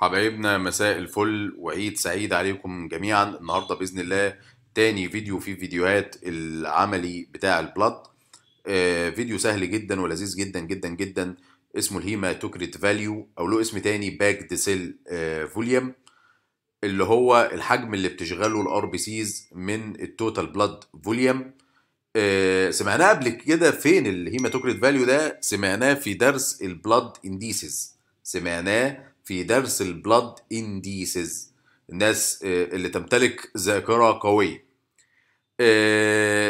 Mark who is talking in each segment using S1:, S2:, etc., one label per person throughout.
S1: حبايبنا مساء الفل وعيد سعيد عليكم جميعا. النهارده بإذن الله تاني فيديو في فيديوهات العملي بتاع ال blood. آه فيديو سهل جدا ولذيذ جدا جدا جدا. اسمه ال hematocrit value أو له اسم تاني packed cell volume اللي هو الحجم اللي بتشغله ال RBCs من ال total blood volume سمعناه قبل كده فين ال hematocrit value ده؟ سمعناه في درس ال blood indices سمعناه في درس ال blood indices الناس اللي تمتلك ذاكرة قوية.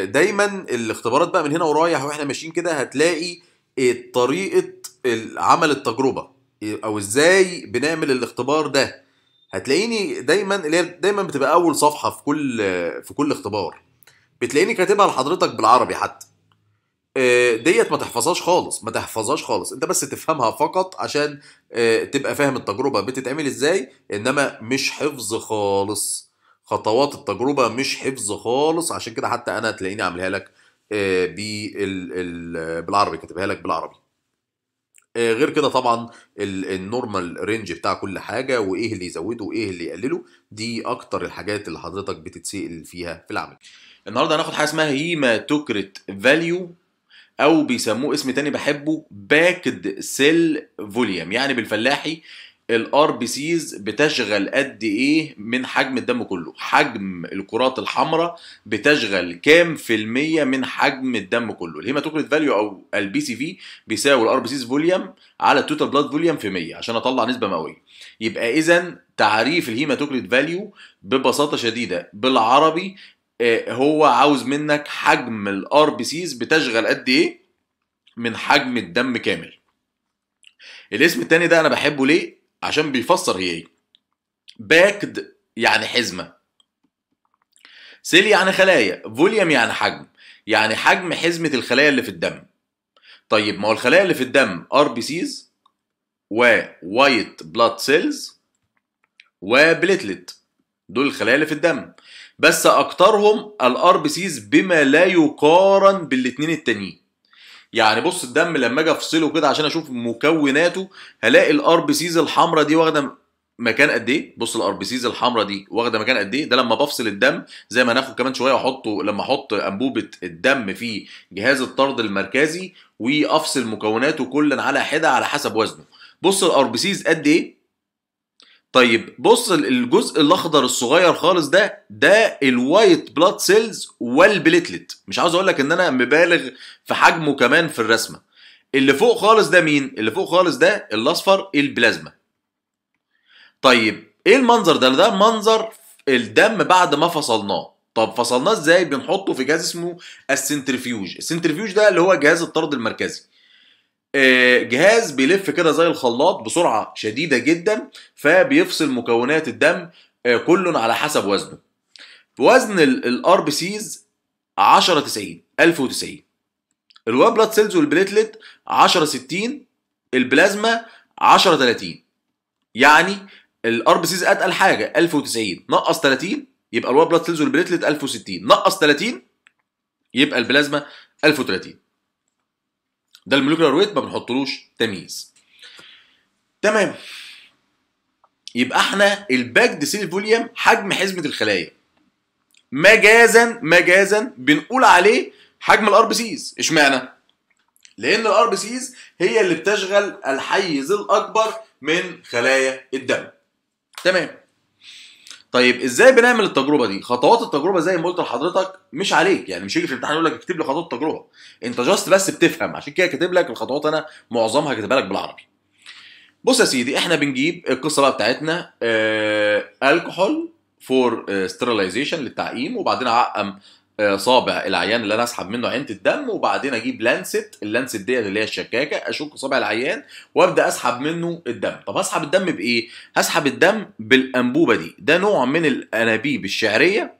S1: دايما الاختبارات بقى من هنا ورايح وإحنا ماشيين كده هتلاقي طريقة عمل التجربة. أو إزاي بنعمل الاختبار ده. هتلاقيني دايما اللي هي دايما بتبقى أول صفحة في كل في كل اختبار. بتلاقيني كاتبها لحضرتك بالعربي حتى. ديت ما تحفظهاش خالص ما تحفظهاش خالص. انت بس تفهمها فقط عشان تبقى فاهم التجربة بتتعمل إزاي انما مش حفظ خالص. خطوات التجربة مش حفظ خالص عشان كده حتى أنا تلاقيني عاملها لك بالعربي كاتبها لك بالعربي. غير كده طبعا ال normal range بتاع كل حاجة وايه اللي يزوده وايه اللي يقلله دي أكتر الحاجات اللي حضرتك بتتسأل فيها في العملي. النهارده هناخد حاجة اسمها hematocrit value أو بيسموه اسم تاني بحبه packed cell volume. يعني بالفلاحي ال RBCs بتشغل قد إيه من حجم الدم كله. حجم الكرات الحمراء بتشغل كام في المية من حجم الدم كله؟ ال hematocrit value أو ال PCV بيساوي ال RBCs volume على ال total blood volume في 100 عشان أطلع نسبة مئوية. يبقى اذا تعريف ال hematocrit value ببساطة شديدة بالعربي هو عاوز منك حجم ال RBCs بتشغل قد إيه؟ من حجم الدم كامل. الاسم التاني ده أنا بحبه ليه؟ عشان بيفسر هي إيه. packed يعني حزمة. cell يعني خلايا volume يعني حجم. يعني حجم حزمة الخلايا اللي في الدم. طيب ما هو الخلايا اللي في الدم RBCs و white blood cells و platelet دول الخلايا اللي في الدم. بس أكترهم ال RBCs بما لا يقارن بالاثنين التانيين. يعني بص الدم لما أجي أفصله كده عشان أشوف مكوناته هلاقي ال RBCs الحمراء دي واخدة مكان قد إيه؟ بص ال RBCs الحمراء دي واخدة مكان قد إيه؟ ده لما بفصل الدم زي ما هناخد كمان شوية واحطه لما أحط أنبوبة الدم في جهاز الطرد المركزي وأفصل مكوناته كلا على حدة على حسب وزنه. بص ال RBCs قد إيه؟ طيب بص الجزء الأخضر الصغير خالص ده ده ال white blood cells وال platelet مش عاوز أقول لك إن أنا مبالغ في حجمه كمان في الرسمة. اللي فوق خالص ده مين؟ اللي فوق خالص ده الأصفر البلازما. طيب إيه المنظر ده؟ ده منظر الدم بعد ما فصلناه. طب فصلناه إزاي؟ بنحطه في جهاز اسمه ال centrifuge. ال centrifuge ده اللي هو جهاز الطرد المركزي. جهاز بيلف كده زي الخلاط بسرعة شديدة جدا فبيفصل مكونات الدم كل على حسب وزنه. وزن ال RBCs 10 90 1090 ال white blood cells وال platelet 10 60 البلازما 10 30 يعني ال RBCs أتقل حاجة 1090 نقص 30 يبقى ال white blood cells وال platelet 1060 نقص 30 يبقى البلازما 1030 ده ال molecular weight ما بنحطلوش تمييز. تمام. يبقى إحنا ال packed cell volume حجم حزمة الخلايا. مجازا مجازا بنقول عليه حجم ال RBCs اشمعنى؟ لأن ال RBCs هي اللي بتشغل الحيز الأكبر من خلايا الدم. تمام. طيب إزاي بنعمل التجربة دي؟ خطوات التجربة زي ما قلت لحضرتك مش عليك يعني مش هيجي في الامتحان يقول لك اكتب لي خطوات التجربة. أنت just بس بتفهم عشان كده كاتب لك الخطوات أنا معظمها كاتبها لك بالعربي. بص يا سيدي إحنا بنجيب القصة بقى بتاعتنا الكحول for sterilization للتعقيم وبعدين أعقم آه صابع العيان اللي أنا أسحب منه عينة الدم وبعدين أجيب lancet ال lancet ديت اللي هي الشكاكة أشك صابع العيان وأبدأ أسحب منه الدم. طب هسحب الدم بإيه؟ هسحب الدم بالأنبوبة دي. ده نوع من الأنابيب الشعرية.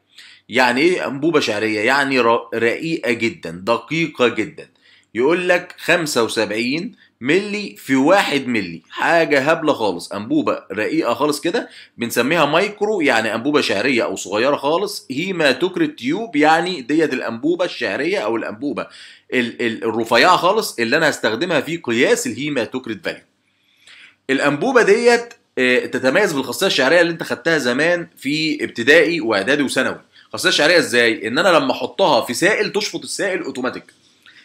S1: يعني إيه أنبوبة شعرية؟ يعني رقيقة جدا دقيقة جدا. يقول لك 75 ملي في واحد ملي. حاجة هبلة خالص. أنبوبة رقيقة خالص كده بنسميها مايكرو يعني أنبوبة شعرية أو صغيرة خالص. hematocrit tube يعني ديت الأنبوبة الشعرية أو الأنبوبة. ال- ال- الرفيعة خالص اللي أنا هستخدمها في قياس ال hematocrit value الأنبوبة ديت
S2: آه، تتميز بالخاصية الشعرية اللي أنت خدتها زمان في ابتدائي وإعدادي وثانوي. الخاصيه الشعريه إزاي؟ إن أنا لما أحطها في سائل تشفط السائل أوتوماتيك.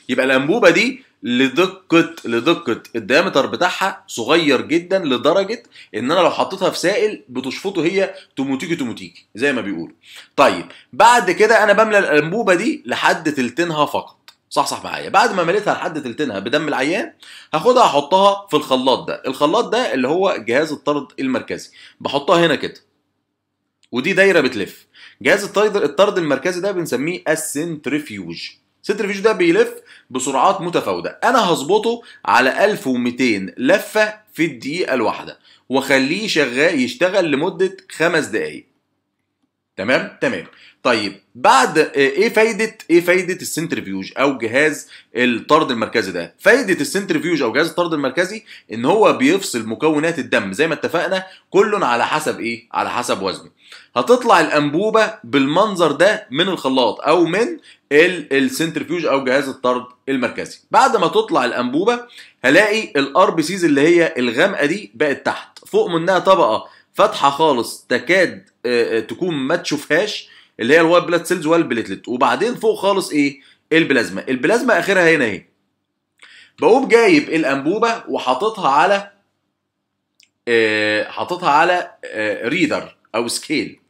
S2: يبقى الأنبوبة دي لدقه لدقة الديامتر بتاعها صغير جدا لدرجة إن أنا لو حطيتها في سائل بتشفطه هي توموتيكي توموتيكي زي ما بيقولوا. طيب بعد كده أنا بملى الأنبوبة دي لحد تلتينها فقط. صح صح معايا. بعد ما مليتها لحد تلتينها بدم العيان هاخدها أحطها في الخلاط ده. الخلاط ده اللي هو جهاز الطرد المركزي. بحطها هنا كده. ودي دايرة بتلف. جهاز الطرد الطرد المركزي ده بنسميه ال centrifuge. ال centrifuge ده بيلف بسرعات متفاوتة. أنا هظبطه على 1200 لفة في الدقيقة الواحدة وأخليه شغال يشتغل لمدة خمس دقائق تمام؟ تمام. طيب بعد آه، إيه فايدة إيه فايدة ال centrifuge أو جهاز الطرد المركزي ده؟ فايدة ال centrifuge أو جهاز الطرد المركزي إن هو بيفصل مكونات الدم زي ما اتفقنا كل على حسب إيه؟ على حسب وزنه. هتطلع الأنبوبة بالمنظر ده من الخلاط أو من ال centrifuge أو جهاز الطرد المركزي. بعد ما تطلع الأنبوبة هلاقي ال RBCs اللي هي الغامقة دي بقت تحت. فوق منها طبقة فاتحة خالص تكاد آه، آه، تكون ما تشوفهاش اللي هي ال white blood cells وال platelet وبعدين فوق خالص إيه؟ البلازما. البلازما آخرها هنا أهي. بقوم جايب الأنبوبة وحاططها على آه، حاططها على reader أو scale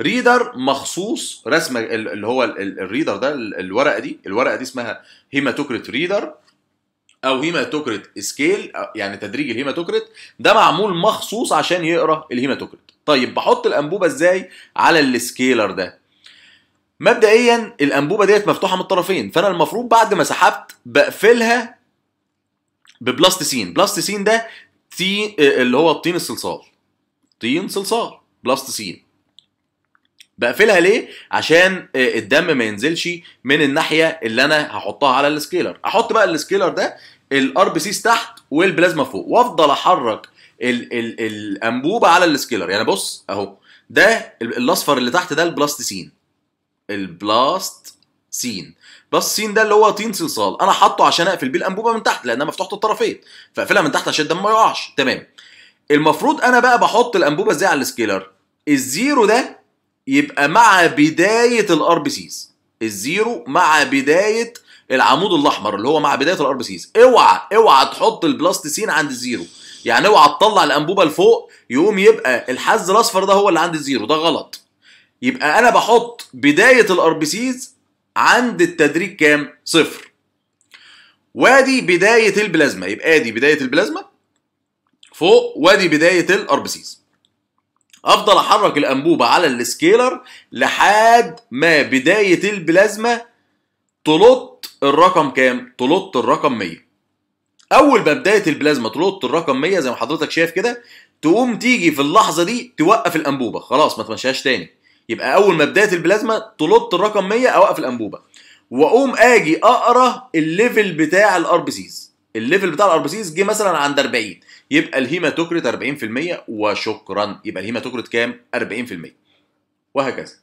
S2: reader مخصوص اسمه ال- اللي هو ال- ال- ال reader ده ال- الورقة دي الورقة دي اسمها hematocrit reader أو hematocrit scale يعني تدريج ال hematocrit ده معمول مخصوص عشان يقرأ ال hematocrit طيب بحط الأنبوبة إزاي على ال scaler ده؟ مبدئيا الأنبوبة ديت مفتوحة من الطرفين فأنا المفروض بعد ما سحبت بقفلها ب plasticine. plasticine ده تي اللي هو الطين الصلصال. طين صلصال plasticine. بقفلها ليه؟ عشان آه، الدم ما ينزلش من الناحية اللي أنا هحطها على ال scaler. أحط بقى ال scaler ده ال RBCs تحت والبلازما فوق وأفضل أحرك ال ال الأنبوبة على ال scaler. يعني بص أهو ده ال- الأصفر اللي تحت ده ال plasticine ال plasticine. plasticine ده اللي هو طين صلصال. أنا حاطه عشان أقفل بيه الأنبوبة من تحت لأنها مفتوحة الطرفين. فأقفلها من تحت عشان الدم ما يقعش. تمام. المفروض أنا بقى بحط الأنبوبة إزاي على ال scaler؟ ال zero ده يبقى مع بداية ال RBCs ال zero مع بداية العمود الأحمر اللي هو مع بداية ال RBCs اوعى اوعى تحط ال plasticine عند ال zero. يعني اوعى تطلع الأنبوبة لفوق يقوم يبقى الحز الأصفر ده هو اللي عند ال zero. ده غلط. يبقى أنا بحط بداية ال RBCs عند التدريج كام؟ صفر. وادي بداية البلازما. يبقى ادي بداية البلازما فوق وادي بداية ال RBCs افضل احرك الانبوبة على ال scaler لحد ما بداية البلازما تلط الرقم كام؟ تلط الرقم 100 اول ما بداية البلازما تلط الرقم 100 زي ما حضرتك شايف كده تقوم تيجي في اللحظة دي توقف الانبوبة. خلاص ما تمشيهاش تاني. يبقى اول ما بداية البلازما تلط الرقم 100 اوقف الانبوبة. واقوم أجي اقرأ ال level بتاع ال RBCs ال level بتاع ال RBCs جه مثلا عند 40 يبقى ال hematocrit 40% وشكرا يبقى ال hematocrit كام؟ 40% وهكذا.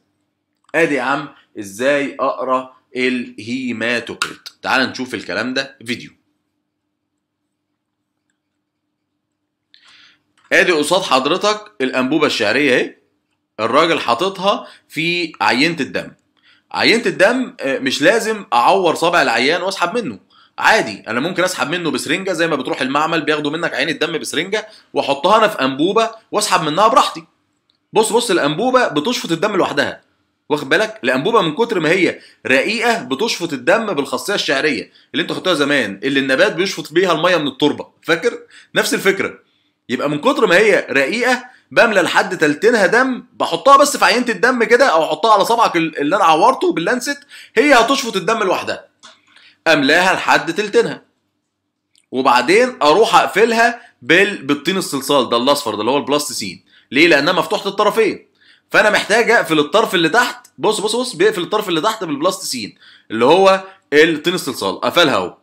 S2: أدي يا عم إزاي أقرأ ال hematocrit تعال نشوف الكلام ده فيديو. أدي قصاد حضرتك الأنبوبة الشعرية أهي. الراجل حاططها في عينة الدم. عينة الدم آه، مش لازم أعور صابع العيان وأسحب منه. عادي أنا ممكن أسحب منه بسرنجة زي ما بتروح المعمل بياخدوا منك عينه دم بسرنجة وأحطها أنا في أنبوبة وأسحب منها براحتي. بص بص الأنبوبة بتشفط الدم لوحدها. واخد بالك؟ الأنبوبة من كتر ما هي رقيقة بتشفط الدم بالخاصية الشعرية اللي أنت خدتها زمان اللي النبات بيشفط بيها المية من التربة. فاكر؟ نفس الفكرة. يبقى من كتر ما هي رقيقة بملى لحد تلتينها دم بحطها بس في عينة الدم كده أو أحطها على صبعك اللي أنا عورته باللانست هي هتشفط الدم لوحدها. املاها لحد تلتينها. وبعدين أروح أقفلها بال... بالطين الصلصال ده الأصفر ده اللي هو البلاستيسين. ليه؟ لأنها مفتوحة الطرفين. فأنا محتاج أقفل الطرف اللي تحت. بص بص بص بيقفل الطرف اللي تحت بالبلاستيسين اللي هو الطين الصلصال. قفلها أهو.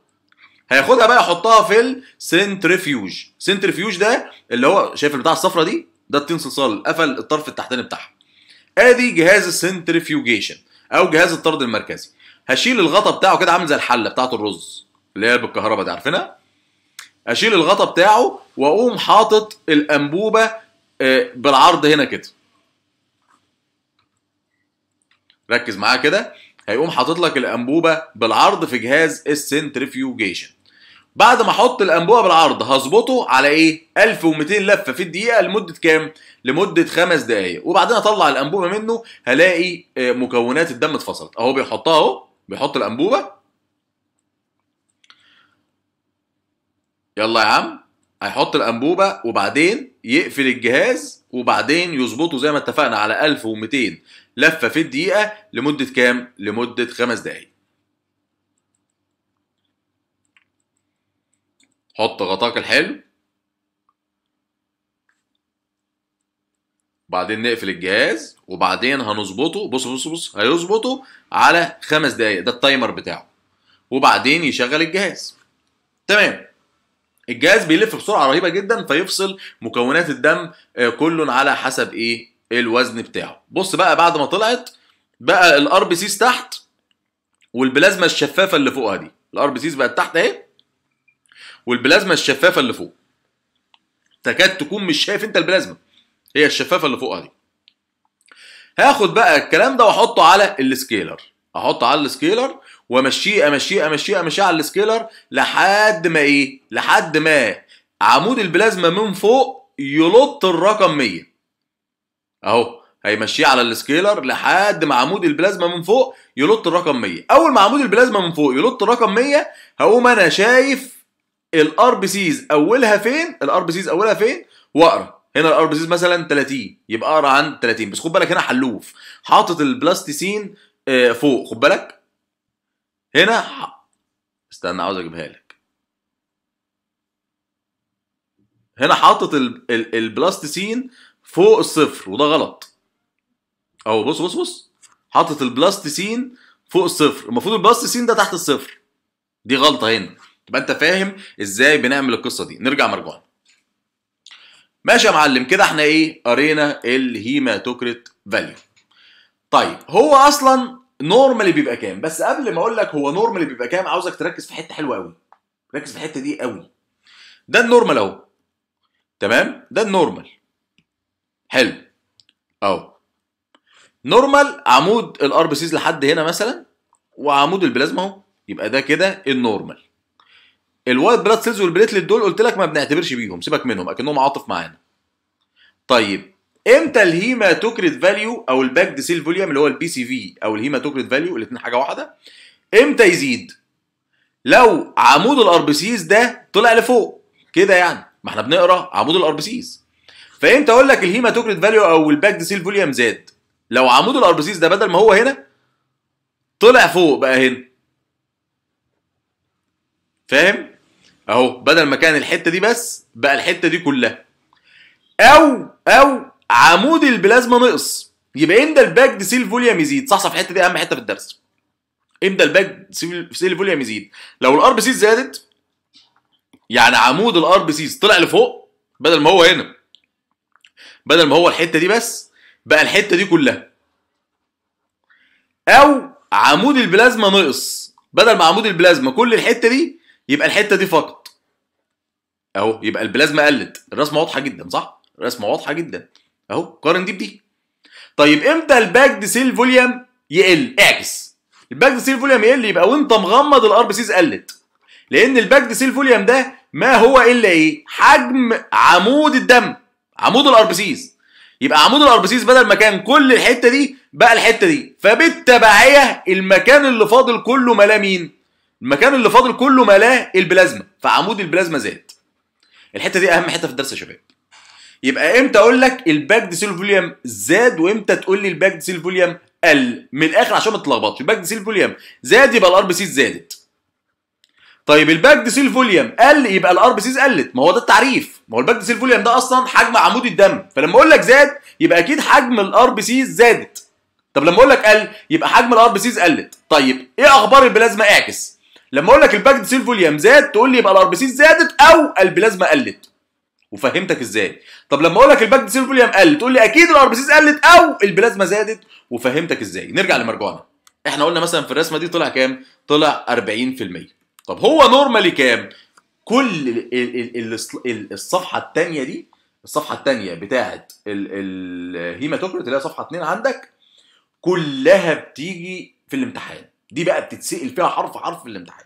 S2: هياخدها بقى يحطها في ال centrifuge centrifuge ده اللي هو شايف البتاع الصفرة دي؟ ده الطين صلصال قفل الطرف التحتاني بتاعها. آدي جهاز ال centrifugation أو جهاز الطرد المركزي. هشيل الغطا بتاعه كده عامل زي الحلة بتاعه الرز اللي هي بالكهرباء دي عارفينها؟ اشيل الغطا بتاعه واقوم حاطط الأنبوبة آه، بالعرض هنا كده. ركز معايا كده. هيقوم حاطط لك الأنبوبة بالعرض في جهاز السنترفيوجيشن. بعد ما أحط الأنبوبة بالعرض هظبطه على إيه؟ 1200 لفة في الدقيقة لمدة كام؟ لمدة خمس دقائق وبعدين أطلع الأنبوبة منه هلاقي آه، مكونات الدم اتفصلت. أهو بيحطها أهو. بيحط الأنبوبة. يلا يا عم هيحط الأنبوبة وبعدين يقفل الجهاز وبعدين يظبطه زي ما اتفقنا على 1200 لفة في الدقيقة لمدة كام؟ لمدة خمس دقائق حط غطاك الحلو. بعدين نقفل الجهاز وبعدين هنظبطه. بص بص بص هيظبطه على خمس دقايق ده التايمر بتاعه. وبعدين يشغل الجهاز. تمام. الجهاز بيلف بسرعة رهيبة جدا فيفصل مكونات الدم آه، كل على حسب إيه؟ الوزن بتاعه. بص بقى بعد ما طلعت بقى ال RBCs تحت والبلازما الشفافة اللي فوقها دي. ال RBCs بقت تحت أهي والبلازما الشفافة اللي فوق. تكاد تكون مش شايف أنت البلازما. هي الشفافة اللي فوقها دي. هاخد بقى الكلام ده وأحطه على ال scaler. أحطه على ال scaler وأمشيه أمشيه أمشيه أمشيه على ال scaler لحد ما إيه؟ لحد ما عمود البلازما من فوق يلط الرقم 100 أهو هيمشيه على ال scaler لحد ما عمود البلازما من فوق يلط الرقم 100 أول ما عمود البلازما من فوق يلط الرقم 100 هقوم أنا شايف ال RBCs أولها فين؟ ال RBCs أولها فين؟ وأقرأ. هنا ال RBCs مثلا 30 يبقى أقرأ عن 30 بس خد بالك هنا حلوف. حاطط ال plasticine آه، فوق خد بالك؟ هنا استنى عاوز أجيبها لك. هنا حاطط ال- ال- ال plasticine فوق الصفر وده غلط. أهو بص بص بص. حاطط ال plasticine فوق الصفر المفروض ال plasticine ده تحت الصفر. دي غلطة هنا. تبقى أنت فاهم إزاي بنعمل القصة دي. نرجع مرجوعا ماشي يا معلم كده إحنا إيه؟ قرينا ال hematocrit value طيب هو أصلا normally بيبقى كام؟ بس قبل ما أقول لك هو normally بيبقى كام عاوزك تركز في حتة حلوة قوي. ركز في الحتة دي قوي. ده ال normal اهو. تمام؟ ده ال normal حلو. اهو. normal عمود ال RBCs لحد هنا مثلا وعمود البلازما اهو. يبقى ده كده ال normal ال white blood cells وال platelet دول قلت لك ما بنعتبرش بيهم سيبك منهم أكنهم عاطف معانا. طيب إمتى ال hematocrit value أو ال packed cell volume اللي هو ال PCV أو ال hematocrit value؟ الاثنين حاجة واحدة. إمتى يزيد؟ لو عمود ال RBCs ده طلع لفوق كده يعني ما إحنا بنقرأ عمود ال RBCs فإمتى أقول لك ال hematocrit value أو ال packed cell volume زاد؟ لو عمود ال RBCs ده بدل ما هو هنا طلع فوق بقى هنا. فاهم؟ اهو بدل ما كان الحتة دي بس بقى الحتة دي كلها. أو أو عمود البلازما نقص. يبقى إمتى ال packed cell volume يزيد. صح صح الحتة دي أهم حتة في الدرس. إمتى ال packed cell volume يزيد. لو ال RBCs زادت يعني عمود ال RBCs طلع لفوق بدل ما هو هنا. بدل ما هو الحتة دي بس بقى الحتة دي كلها. أو عمود البلازما نقص. بدل ما عمود البلازما كل الحتة دي يبقى الحتة دي فقط. أهو يبقى البلازما قلت. الرسمة واضحة جدا صح؟ الرسمة واضحة جدا. أهو قارن دي بدي. طيب إمتى ال packed cell volume يقل؟ اعكس. ال packed cell volume يقل يبقى وأنت مغمض ال RBCs قلت. لأن ال packed cell volume ده ما هو إلا إيه؟ حجم عمود الدم عمود ال RBCs. يبقى عمود ال RBCs بدل ما كان كل الحتة دي بقى الحتة دي. فبالتبعية المكان اللي فاضل كله ملاه مين المكان اللي فاضل كله ملاه البلازما فعمود البلازما زاد الحتة دي أهم حتة في الدرس يا شباب. يبقى إمتى أقول لك ال packed cell volume زاد وإمتى تقول لي ال packed cell volume قل؟ من الآخر عشان ما تتلخبطش. ال packed cell volume زاد يبقى ال RBCs زادت. طيب ال packed cell volume قل يبقى ال RBCs قلت. ما هو ده التعريف. ما هو ال packed cell volume ده أصلا حجم عمود الدم. فلما أقول لك زاد يبقى أكيد حجم ال RBCs زادت. طب لما أقول لك قل يبقى حجم ال RBCs قلت. طيب إيه أخبار البلازما إعكس؟ لما أقول لك ال packed cell volume زاد تقول لي يبقى ال RBCs زادت أو البلازما قلت. وفهمتك إزاي. طب لما أقول لك ال packed cell volume قل تقول لي أكيد ال RBCs قلت أو البلازما زادت. وفهمتك إزاي. نرجع لمرجوعنا. إحنا قلنا مثلا في الرسمة دي طلع كام؟ طلع 40% طب هو normally كام؟ كل ال- ال- ال- ال- الصفحة الثانية دي الصفحة الثانية بتاعه ال hematocrit اللي هي صفحة 2 عندك كلها بتيجي في الامتحان. دي بقى بتتسأل فيها حرف حرف في الامتحان.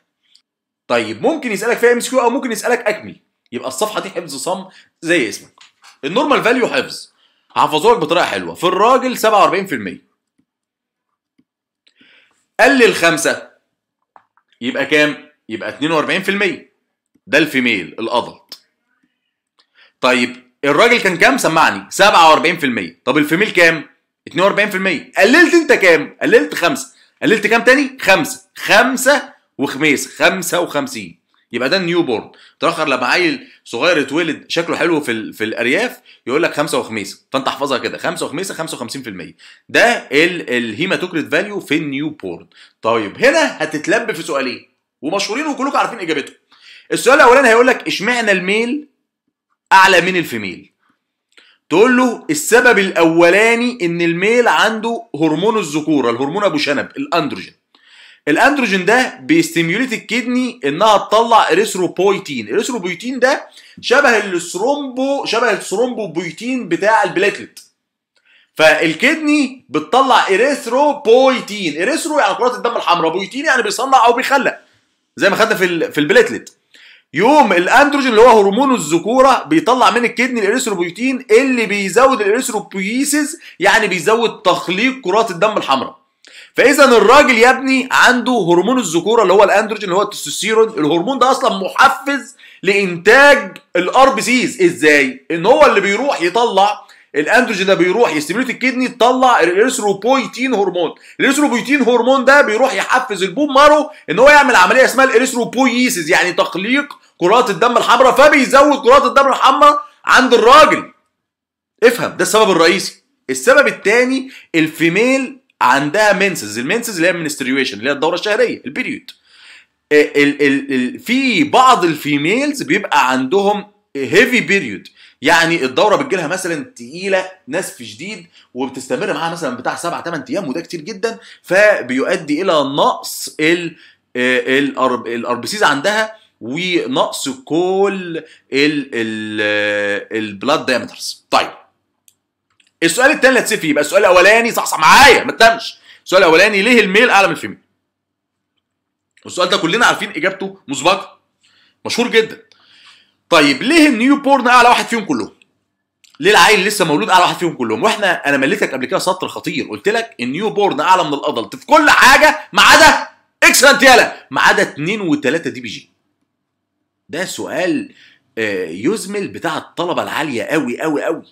S2: طيب ممكن يسألك فيها MCQ أو ممكن يسألك اكمل يبقى الصفحة دي حفظ صم زي اسمك. ال normal value حفظ. هحفظه لك بطريقة حلوة. في الراجل 47% قلل خمسة يبقى كام؟ يبقى 42% ده ال female ال adult. طيب الراجل كان كام؟ سمعني. 47% طب ال female كام؟ 42% قللت انت كام؟ قللت خمسة. قللت كام تاني؟ خمسة. خمسة وخميس 55 يبقى ده ال newborn تاخر لما عيل صغير اتولد شكله حلو في ال- في الأرياف يقول لك خمسة وخميسه فانت احفظها كده خمسة وخميسه 55% ده ال- ال hematocrit value في ال newborn طيب هنا هتتسأل في سؤالين ومشهورين وكلكم عارفين إجابتهم. السؤال الأولاني هيقول لك اشمعنى ال male أعلى من ال female؟ تقول له السبب الأولاني إن ال male عنده هرمون الذكورة الهرمون أبو شنب ال androgen. ال androgen ده بي stimulate ال kidney إنها تطلع erythropoietin ال erythropoietin ده شبه ال thrombo شبه ال thrombopoietin بتاع ال platelet فال kidney بتطلع erythropoietin erythro يعني كرات الدم الحمراء poietin يعني بيصنع أو بيخلق زي ما خدنا في في ال platelet يوم الأندروجين اللي هو هرمون الذكورة بيطلع من ال kidney ال erythropoietin اللي بيزود ال erythropoiesis يعني بيزود تخليق كرات الدم الحمراء. فإذا الراجل يا ابني عنده هرمون الذكورة اللي هو الأندروجين اللي هو التستوستيرون الهرمون ده أصلا محفز لإنتاج ال RBCs إزاي؟ إن هو اللي بيروح يطلع الأندروجين ده بيروح ي stimulate ال kidney تطلع ال erythropoietin hormone. ال erythropoietin hormone ده بيروح يحفز ال bone marrow إن هو يعمل عملية اسمها ال erythropoiesis يعني تخليق كرات الدم الحمراء فبيزود كرات الدم الحمراء عند الراجل. افهم ده السبب الرئيسي. السبب الثاني ال female عندها menses. ال menses اللي هي ال menstruation اللي هي الدورة الشهرية ال period ال ال ال في بعض ال females بيبقى عندهم heavy period يعني الدورة بتجيلها مثلا تقيلة نزف شديد وبتستمر معاها مثلا بتاع 7 8 أيام وده كتير جدا. فبيؤدي إلى نقص ال ال RBCs عندها ونقص كل ال blood parameters طيب. السؤال الثاني اللي هتتسأل فيه يبقى السؤال الأولاني صح صح معايا ما تنامش. السؤال الأولاني ليه ال male أعلى من ال female؟ والسؤال ده كلنا عارفين إجابته مسبقة. مشهور جدا. طيب ليه ال newborn أعلى واحد فيهم كلهم؟ ليه العيل لسه مولود أعلى واحد فيهم كلهم؟ وإحنا أنا مليتك قبل كده سطر خطير. قلت لك ال newborn أعلى من ال adult في كل حاجة ما عدا excellent يالا ما عدا 2 و3 DPG. ده سؤال آه، يزمل بتاع الطلبة العالية قوي قوي قوي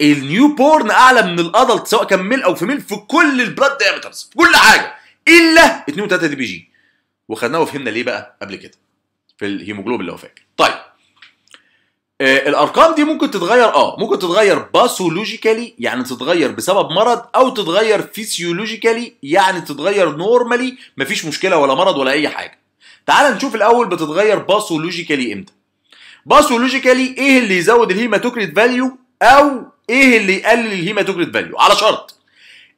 S2: ال newborn أعلى من ال adult سواء كان male أو female في كل ال blood parameters في كل حاجة إلا 2 و3 DPG. وخدناه وفهمنا ليه بقى قبل كده في الهيموجلوبين لو فاكر. طيب. آه الأرقام دي ممكن تتغير آه ممكن تتغير pathologically يعني تتغير بسبب مرض أو تتغير physiologically يعني تتغير normally مفيش مشكلة ولا مرض ولا أي حاجة. تعال نشوف الأول بتتغير pathologically إمتى. pathologically إيه اللي يزود ال hematocrit value أو إيه اللي يقلل ال hematocrit value على شرط.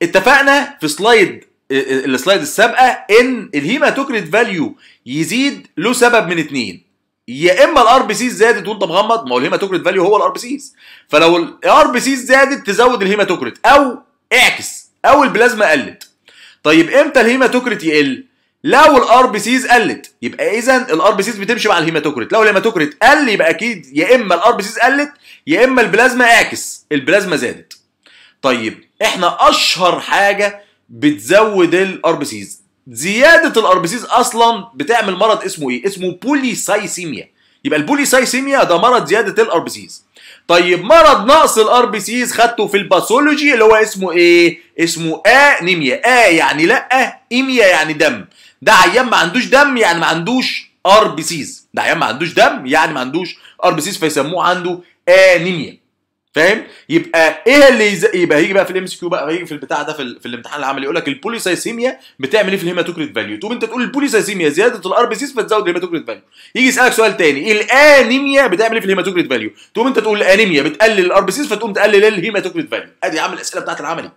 S2: اتفقنا في slide ال slide السابقة إن ال hematocrit value يزيد له سبب من اتنين. يا إما ال RBCs زادت وأنت مغمض ما هو ال hematocrit value هو ال RBCs فلو ال RBCs زادت تزود ال hematocrit أو اعكس أو البلازما قلت. طيب إمتى ال hematocrit يقل لو ال RBCs قلت يبقى إذا ال RBCs بتمشي مع ال hematocrit لو ال hematocrit قل يبقى أكيد يا إما ال RBCs قلت يا إما البلازما اعكس البلازما زادت. طيب إحنا أشهر حاجة بتزود ال RBCs زيادة ال RBCs أصلا بتعمل مرض اسمه إيه؟ اسمه polycythemia يبقى ال polycythemia ده مرض زيادة ال RBCs طيب مرض نقص ال RBCs خدته في ال pathology اللي هو اسمه إيه؟ اسمه anemia. a يعني لأ emia يعني دم. ده عيان ما عندوش دم يعني ما عندوش RBCs ده عيان ما عندوش دم يعني ما عندوش RBCs فيسموه عنده آنيميا. فاهم؟ يبقى إيه اللي يز... يبقى هيجي بقى في ال MCQ بقى هيجي في البتاع ده في, ال... في الامتحان العملي يقول لك ال polycythemia بتعمل إيه في ال hematocrit value؟ تقوم أنت تقول ال polycythemia زيادة ال RBCs فتزود ال hematocrit value. يجي يسألك سؤال تاني الآنيميا بتعمل إيه في ال hematocrit value؟ تقوم أنت تقول الآنيميا بتقلل ال RBCs فتقوم تقلل ال hematocrit value. أدي عامل الأسئلة بتاعت العملي.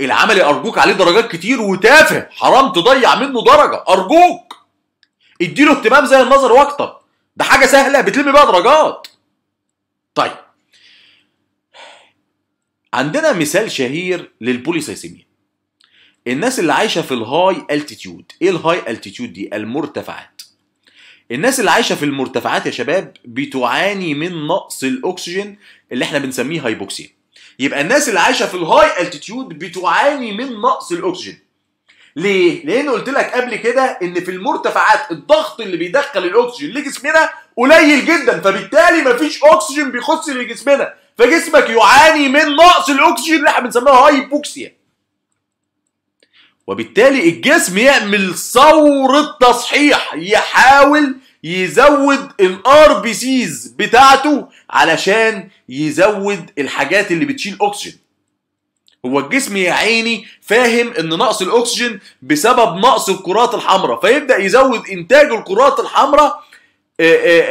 S2: العملي أرجوك عليه درجات كتير وتافه. حرام تضيع منه درجة. أرجوك. اديله اهتمام زي النظري وأكتر. ده حاجة سهلة. بتلم بيها درجات. طيب. عندنا مثال شهير لل polycythemia الناس اللي عايشة في ال high altitude إيه ال high altitude دي؟ المرتفعات. الناس اللي عايشة في المرتفعات يا شباب بتعاني من نقص الأكسجين اللي إحنا بنسميه hypoxia يبقى الناس اللي عايشة في ال high altitude بتعاني من نقص الأكسجين ليه؟ لأن قلت لك قبل كده إن في المرتفعات الضغط اللي بيدخل الأكسجين لجسمنا قليل جدا فبالتالي مفيش أكسجين بيخش لجسمنا فجسمك يعاني من نقص الأكسجين اللي إحنا بنسميها hypoxia وبالتالي الجسم يعمل ثورة تصحيح يحاول يزود ال RBCs بتاعته علشان يزود الحاجات اللي بتشيل اكسجين هو الجسم يا عيني فاهم إن نقص الاكسجين بسبب نقص الكرات الحمراء فيبدأ يزود إنتاج الكرات الحمراء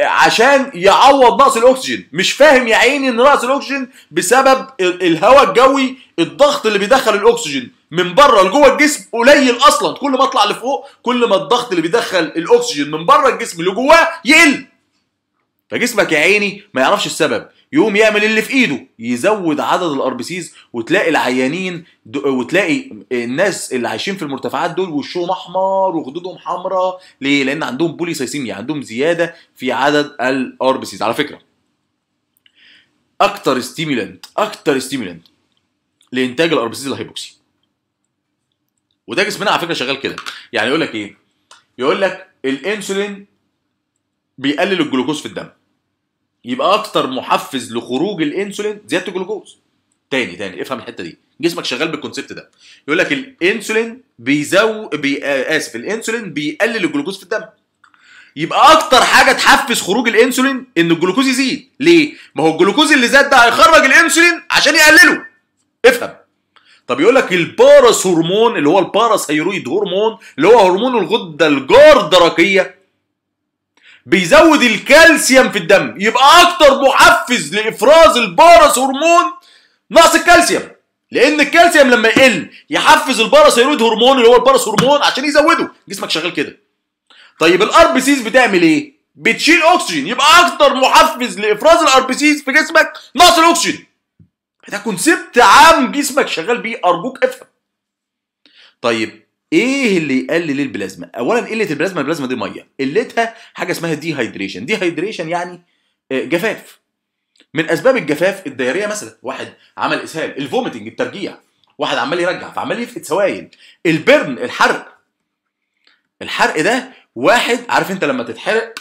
S2: عشان يعوض نقص الأكسجين. مش فاهم يا عيني إن نقص الأكسجين بسبب ال- الهواء الجوي الضغط اللي بيدخل الأكسجين من بره لجوه الجسم قليل أصلا. كل ما أطلع لفوق كل ما الضغط اللي بيدخل الأكسجين من بره الجسم لجواه يقل. فجسمك يا عيني ما يعرفش السبب. يقوم يعمل اللي في ايده يزود عدد ال RBCs وتلاقي العيانين وتلاقي الناس اللي عايشين في المرتفعات دول وشهم أحمر وخدودهم حمراء. ليه؟ لأن عندهم polycythemia عندهم زيادة في عدد ال RBCs على فكرة أكتر stimulant أكتر stimulant لإنتاج ال RBCs ال hypoxia وده جسمنا على فكرة شغال كده. يعني يقول لك إيه؟ يقول لك الإنسولين بيقلل الجلوكوز في الدم. يبقى أكتر محفز لخروج الإنسولين زيادة الجلوكوز. تاني تاني افهم الحتة دي. جسمك شغال بال concept ده. يقول لك الإنسولين بيزو بي... آه آسف الإنسولين بيقلل الجلوكوز في الدم. يبقى أكتر حاجة تحفز خروج الإنسولين إن الجلوكوز يزيد. ليه؟ ما هو الجلوكوز اللي زاد ده هيخرج الإنسولين عشان يقلله. افهم. طب يقول لك ال parathormone اللي هو ال parathyroid hormone اللي هو هرمون الغدة الجاردرقية بيزود الكالسيوم في الدم. يبقى أكتر محفز لإفراز ال parathormone نقص الكالسيوم. لأن الكالسيوم لما يقل يحفز ال parathyroid hormone اللي هو ال parathormone عشان يزوده. جسمك شغال كده. طيب ال RBCs بتعمل إيه؟ بتشيل أكسجين. يبقى أكتر محفز لإفراز ال RBCs في جسمك نقص الأكسجين. ده concept عام جسمك شغال بيه. أرجوك افهم. طيب إيه اللي يقلل البلازما؟ اللي يقلل البلازما؟ البلازما دي مية. قلتها حاجة اسمها dehydration dehydration يعني آه، جفاف. من أسباب الجفاف ال diarrhea مثلا واحد عمل إسهال ال vomiting الترجيع. واحد عمال يرجع فعمال يفقد سوائل. ال burn الحرق. الحرق ده واحد عارف أنت لما تتحرق؟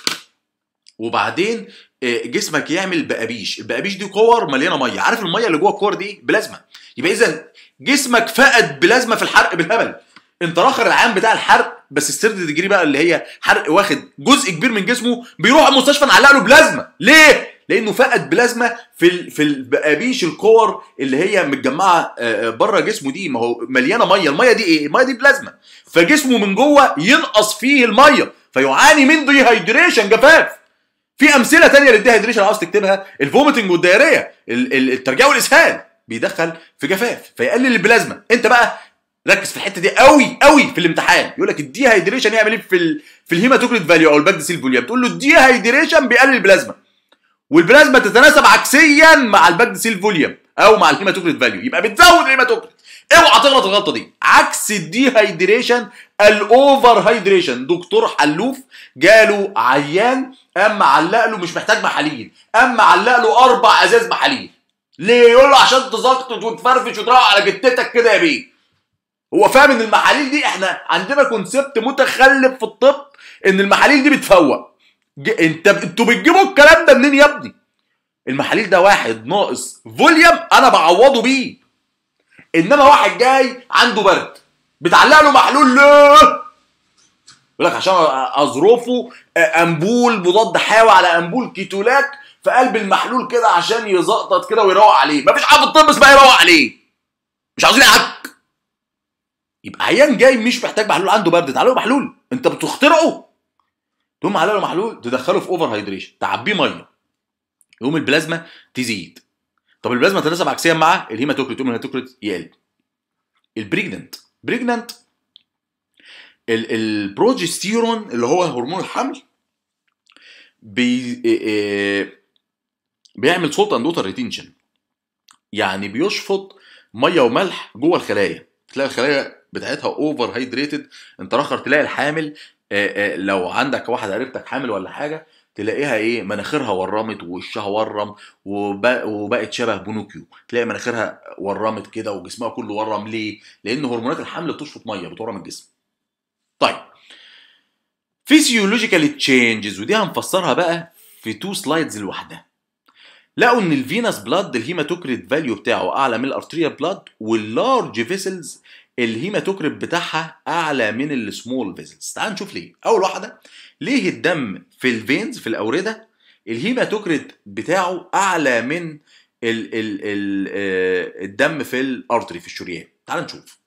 S2: وبعدين آه، جسمك يعمل بقاليل البقاليل دي كور مليانة مية. عارف المية اللي جوه الكور دي؟ بلازما. يبقى اذا جسمك فقد بلازما في الحرق بالهبل. انت راخر العام بتاع الحرق بس ال third degree بقى اللي هي حرق واخد جزء كبير من جسمه بيروح المستشفى نعلق له بلازما ليه؟ لأنه فقد بلازما في ال... في البقابيش الكور اللي هي متجمعة آه، آه، بره جسمه دي. ما هو مليانة مية. المية دي إيه؟ المية دي بلازما فجسمه من جوه ينقص فيه المية. فيعاني من dehydration جفاف. في أمثلة تانية لل dehydration عاوز تكتبها. ال vomiting وال diarrhea ال- ال- الترجيع والإسهال. بيدخل في جفاف. فيقلل البلازما أنت بقى ركز في الحتة دي قوي قوي في الامتحان. يقول لك ال dehydration يعمل إيه في ال في ال hematocrit value أو ال packed cell volume. تقول له ال dehydration بيقلل البلازما. والبلازما تتناسب عكسيا مع ال packed cell volume أو مع ال hematocrit value. يبقى بتزود ال hematocrit اوعى تغلط الغلطة دي. عكس ال dehydration ال over hydration دكتور حلوف جاله عيان قام علق له مش محتاج محاليل. قام علق له أربع أزاز محاليل. ليه؟ يقول له عشان تزقطط وتفرفش وتروق على جتتك كده يا بيه. هو فاهم إن المحاليل دي إحنا عندنا concept متخلف في الطب إن المحاليل دي بتفوق. أنت أنتوا بتجيبوا الكلام ده منين يا ابني؟ المحاليل ده واحد ناقص volume أنا بعوضه بيه. إنما واحد جاي عنده برد. بتعلق له محلول ليه؟ يقول لك عشان أظرفه امبول مضاد حيوي على امبول Ketolac في قلب المحلول كده عشان يزقطط كده ويروق عليه. مفيش حاجة في الطب اسمها يروق عليه. مش عاوزين عك يبقى عيان جاي مش محتاج محلول عنده برد. تعلقوا له محلول. انت بتخترعه. تقوم له محلول. تدخله في over hydration تعبيه ميه. يقوم البلازما تزيد. طب البلازما تتناسب عكسيا مع ال hematocrit يقوم ال hematocrit يقل. ال pregnant pregnant ال- البروجستيرون اللي هو هرمون الحمل بي إيه- إيه بيعمل salt and water retention يعني بيشفط ميه وملح جوه الخلايا. تلاقي الخلايا بتاعتها over hydrated انت رخر تلاقي الحامل آه، آه، لو عندك واحدة قريبتك حامل ولا حاجة تلاقيها إيه مناخيرها ورمت ووشها ورم وب- وبقت شبه بينوكيو. تلاقي مناخيرها ورمت كده وجسمها كله ورم. ليه؟ لأن هرمونات الحمل بتشفط مية بتورم الجسم. طيب. physiological changes ودي هنفسرها بقى في two slides لوحدها. لقوا إن ال venous blood ال hematocrit value بتاعه أعلى من ال arterial blood وال large vessels ال hematocrit بتاعها أعلى من ال small vessels تعال نشوف ليه. أول واحدة ليه الدم في ال veins في الأوردة ال hematocrit بتاعه أعلى من ال ال ال آه، الدم في ال artery في الشريان. تعال نشوف.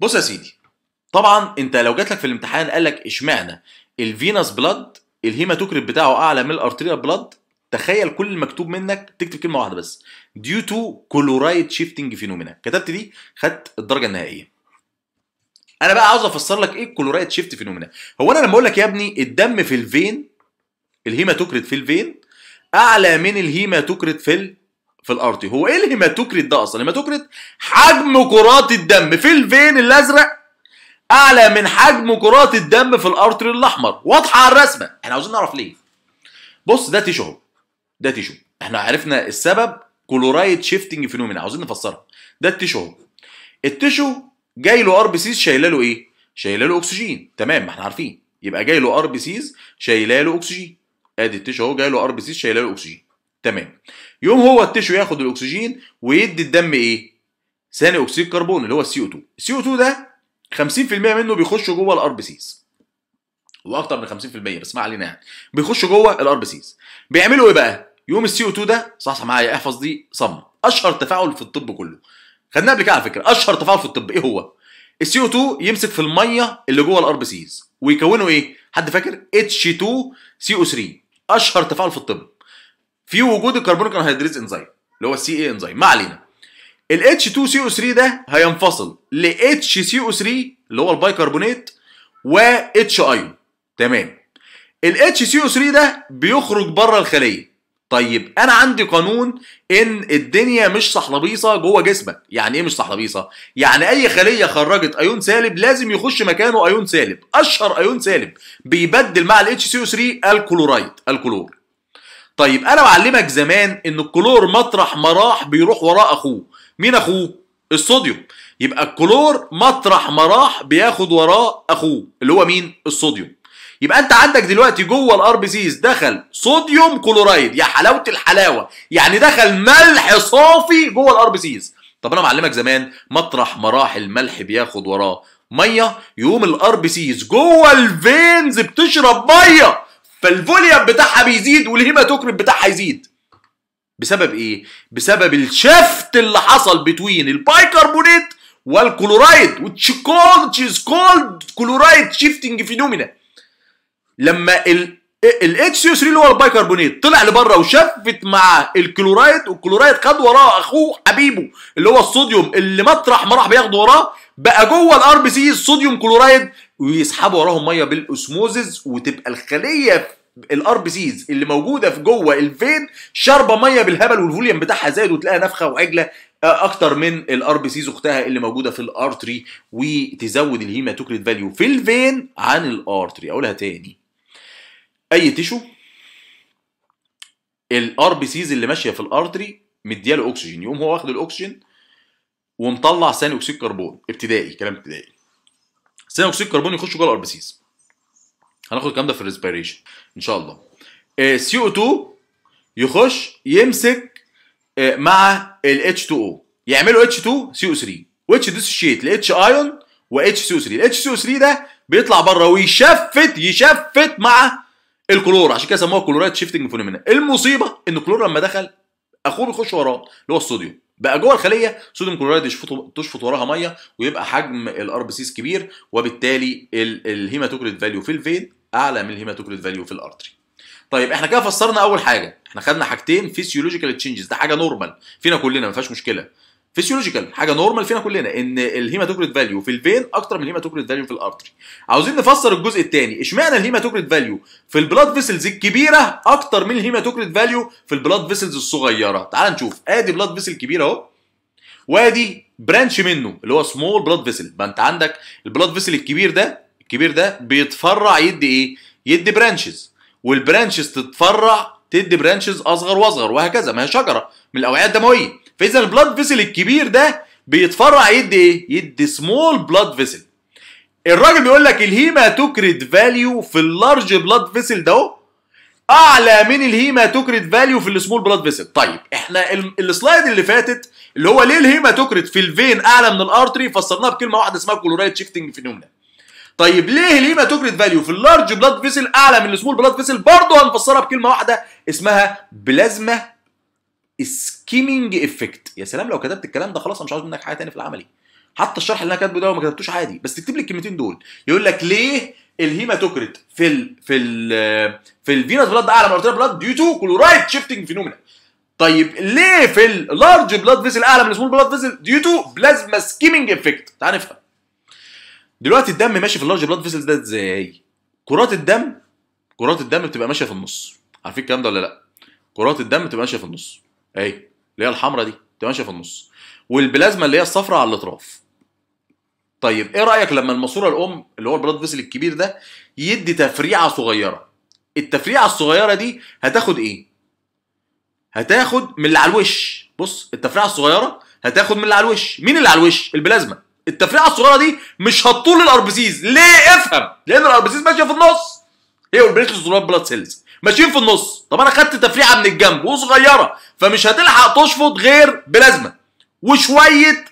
S2: بص يا سيدي طبعا أنت لو جات لك في الامتحان قال لك إشمعنى ال venous blood ال hematocrit بتاعه أعلى من ال arterial blood تخيل كل المكتوب منك تكتب كلمة واحدة بس. Due to chloride shifting phenomena. كتبت دي؟ خدت الدرجة النهائية. أنا بقى عاوز أفسر لك إيه ال chloride shift phenomena هو أنا لما أقول لك يا ابني الدم في الفين الهيماتوكريت في الفين أعلى من الهيماتوكريت في ال... في ال artery هو إيه ال hematocrit ده أصلا؟ ال hematocrit حجم كرات الدم في ال vein الأزرق أعلى من حجم كرات الدم في ال artery الأحمر. واضحة على الرسمة. إحنا عاوزين نعرف ليه. بص ده tissue ده tissue إحنا عرفنا السبب chloride shifting phenomena عاوزين نفسرها. ده ال tissue اهو. ال tissue جاي له RBCs شايله له إيه؟ شايله له اكسجين تمام ما إحنا عارفين. يبقى جاي له RBCs شايله له اكسجين ادي ال tissue اهو جاي له RBCs شايله له اكسجين تمام. يقوم هو ال tissue ياخد الاكسجين ويدي الدم إيه؟ ثاني اكسيد الكربون اللي هو السي أو 2 السي أو 2 ده 50% منه بيخش جوه ال RBCs وأكتر من 50% بس ما علينا يعني. بيخش جوه ال RBCs بيعملوا إيه بقى؟ يقوم ال CO2 ده صح معايا احفظ دي صم. أشهر تفاعل في الطب كله. خدناه قبل كده على فكرة. أشهر تفاعل في الطب. إيه هو؟ ال CO2 يمسك في المية اللي جوه ال RBCs. ويكونوا إيه؟ حد فاكر؟ H2 CO3 أشهر تفاعل في الطب. في وجود ال carbonic anhydrase enzyme اللي هو ال CA enzyme. ما علينا. ال H2CO3 ده هينفصل ل HCO3 اللي هو البايكربونات و H ion تمام. ال HCO3 ده بيخرج بره الخلية. طيب أنا عندي قانون إن الدنيا مش صحلبيصه جوه جسمك. يعني إيه مش صحلبيصه يعني أي خلية خرجت أيون سالب لازم يخش مكانه أيون سالب. أشهر أيون سالب بيبدل مع ال HCO3 الكلورايد الكلور. طيب أنا بعلمك زمان إن الكلور مطرح ما راح بيروح وراه أخوه. مين أخوه؟ الصوديوم. يبقى الكلور مطرح ما راح بياخد وراه أخوه اللي هو مين؟ الصوديوم. يبقى انت عندك دلوقتي جوه ال RBCs دخل sodium chloride يا حلاوة الحلاوة. يعني دخل ملح صافي جوه ال RBCs طب أنا معلمك زمان مطرح ما راح الملح بياخد وراه. مية يقوم ال RBCs جوه ال veins بتشرب مية. فال volume بتاعها بيزيد وال hematocrit بتاعها يزيد. بسبب إيه؟ بسبب ال shift اللي حصل between البايكربونات وال chloride which which is called chloride shifting phenomena لما ال ال HCO3 اللي هو البايكربونات طلع لبره و shift مع ال chloride وال chloride خد وراه أخوه حبيبه اللي هو الصوديوم اللي مطرح ما راح بياخده وراه بقى جوه ال RBC sodium chloride ويسحبوا وراهم مية بال osmosis وتبقى الخلية ال RBCs اللي موجودة في جوه ال vein شاربة مية بالهبل وال volume بتاعها زاد وتلاقيها نفخة وعجلة أكتر من ال RBCs أختها اللي موجودة في الارتري وتزود الهيماتوكريت فاليو في الفين عن الارتري أقولها تاني. أي tissue ال RBCs اللي ماشية في ال artery مدياله اكسجين يقوم هو واخد الاكسجين ومطلع ثاني أكسيد كربون. ابتدائي كلام ابتدائي. ثاني أكسيد كربون يخش جوه ال RBCs هناخد الكلام ده في ال respiration إن شاء الله. CO2 يخش يمسك آه، مع ال اتش 2 أو يعملوا اتش 2 سي أو 3 واتش ديسوشيت لاتش ايون واتش سي أو 3 الاتش سي أو 3 ده بيطلع بره وي shift ي shift مع الكلور عشان كده سموها chloride shifting phenomena. المصيبة إن الكلور لما دخل أخوه بيخش وراه اللي هو الصوديوم. بقى جوه الخلية sodium chloride تشفط وراها مية ويبقى حجم ال RBCs كبير وبالتالي ال- الهيماتوكريت فاليو في الفين أعلى من الهيماتوكريت فاليو في الارتري طيب إحنا كده فسرنا أول حاجة. إحنا خدنا حاجتين physiological changes ده حاجة normal فينا كلنا ما فيهاش مشكلة. physiological حاجة normal فينا كلنا إن الهيماتوكريت فاليو في الفين أكتر من الهيماتوكريت فاليو في الارتري عاوزين نفسر الجزء الثاني إشمعنى ال hematocrit value في ال blood vessels الكبيرة أكتر من ال hematocrit value في ال blood vessels الصغيرة. تعال نشوف. آدي blood vessel كبير أهو. وآدي branch منه اللي هو small blood vessel ما أنت عندك ال blood vessel الكبير ده الكبير ده بيتفرع يدي إيه؟ يدي branches وال branches تتفرع تدي branches أصغر وأصغر وهكذا. ما هي شجرة من الأوعية الدموية. فاذا ال blood vessel الكبير ده بيتفرع يدي إيه؟ يدي small blood vessel الراجل بيقول لك ال hematocrit value في ال large blood vessel ده أعلى من ال hematocrit value في ال small blood vessel طيب إحنا ال- ال slide اللي فاتت اللي هو ليه ال hematocrit في ال vein أعلى من ال artery فسرناها بكلمة واحدة اسمها chloride shifting phenomena طيب ليه ال hematocrit value في ال large blood vessel أعلى من ال small blood vessel برضه هنفسرها بكلمة واحدة اسمها plasma skimming effect يا سلام لو كتبت الكلام ده خلاص أنا مش عاوز منك حاجة تاني في العملي. حتى الشرح اللي أنا كاتبه ده وما كتبتوش عادي بس تكتب لي الكلمتين دول. يقول لك ليه ال hematocrit في ال في ال في ال venous blood أعلى من ال arterial blood due to chloride shifting phenomena طيب ليه في ال large blood vessel أعلى من ال small blood vessel due to plasma skimming effect تعال نفهم. دلوقتي الدم ماشي في ال large blood vessel ده إزاي؟ كرات الدم كرات الدم بتبقى ماشية في النص. عارفين الكلام ده ولا لأ؟ كرات الدم بتبقى ماشية في النص. اهي اللي هي الحمراء دي بتبقى ماشية في النص. والبلازما اللي هي الصفراء على الأطراف. طيب إيه رأيك لما الماسورة الأم اللي هو ال blood vessel الكبير ده يدي تفريعة صغيرة؟ التفريعة الصغيرة دي هتاخد إيه؟ هتاخد من اللي على الوش. بص التفريعة الصغيرة هتاخد من اللي على الوش. مين اللي على الوش؟ البلازما. التفريعة الصغيرة دي مش هتطول ال RBCs ليه؟ افهم. لأن ال RBCs ماشية في النص. هي وال white blood cells ماشيين في النص. طب أنا خدت تفريعة من الجنب وصغيرة فمش هتلحق تشفط غير بلازما وشوية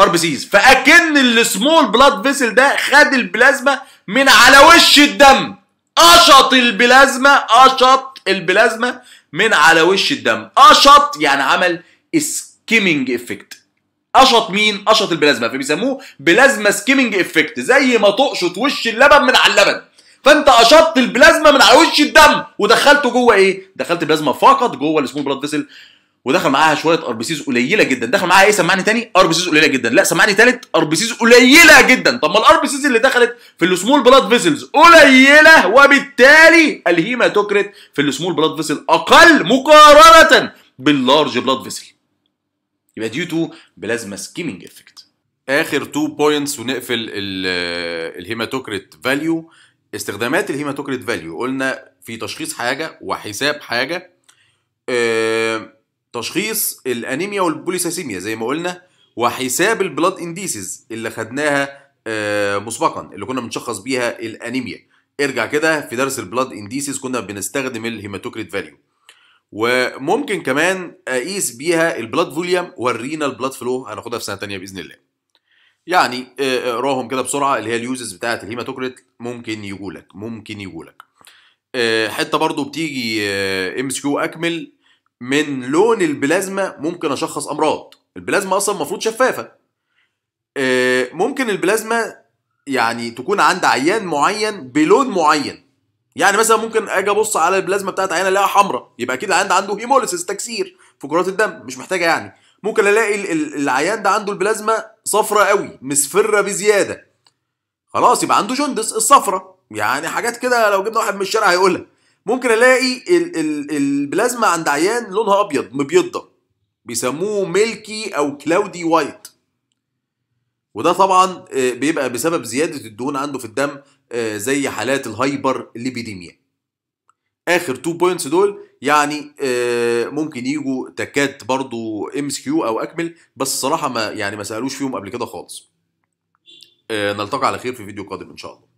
S2: RBCs فأكن ال small blood vessel ده خد البلازما من على وش الدم. قشط البلازما قشط البلازما من على وش الدم. قشط يعني عمل skimming effect قشط مين؟ قشط البلازما فبيسموه plasma skimming effect زي ما تقشط وش اللبن من على اللبن. فانت قشطت البلازما من على وش الدم. ودخلته جوه إيه؟ دخلت البلازما فقط جوه ال small blood vessel ودخل معاها شوية RBCs قليلة جدا. دخل معاها إيه؟ سمعني تاني. RBCs قليلة جدا. لا سمعني تالت. RBCs قليلة جدا. طب ما ال RBCs اللي دخلت في ال small blood vessels قليلة وبالتالي ال hematocrit في ال small blood vessel أقل مقارنة بال large blood vessel يبقى due to plasma skimming effect
S1: آخر تو points ونقفل ال- ال hematocrit value استخدامات ال hematocrit value. قلنا في تشخيص حاجة وحساب حاجة. آه، تشخيص الأنيميا وال polycythemia زي ما قلنا وحساب ال blood indices اللي خدناها آه، مسبقا اللي كنا بنشخص بيها الأنيميا. ارجع كده في درس ال blood indices كنا بنستخدم ال hematocrit value. وممكن كمان أقيس بيها ال blood volume وال renal blood flow هناخدها في سنة تانية بإذن الله. يعني آه، اقراهم كده بسرعة اللي هي ال uses بتاعه ال hematocrit ممكن يجولك ممكن يجولك. آه، حتة برضو بتيجي MCQ أكمل من لون البلازما ممكن أشخص أمراض. البلازما أصلا المفروض شفافة. آه، ممكن البلازما يعني تكون عند عيان معين بلون معين. يعني مثلا ممكن أجي أبص على البلازما بتاعت عيان ألاقيها حمراء يبقى أكيد العيان ده عنده hemolysis تكسير في كرات الدم مش محتاجة يعني. ممكن الاقي ال- ال- العيان ده عنده البلازما صفرة قوي مصفرة بزيادة. خلاص يبقى عنده jaundice الصفرة. يعني حاجات كده لو جبنا واحد من الشارع هيقولها. ممكن الاقي ال ال البلازما عند عيان لونها أبيض مبيضة. بيسموه milky أو cloudy white. وده طبعا آه، بيبقى بسبب زيادة الدهون عنده في الدم آه، زي حالات ال hyperlipidemia. آخر تو points دول يعني آه، ممكن يجوا تكات برضو MCQ أو أكمل بس الصراحه ما يعني ما سألوش فيهم قبل كده خالص. آه، نلتقي على خير في فيديو قادم إن شاء الله.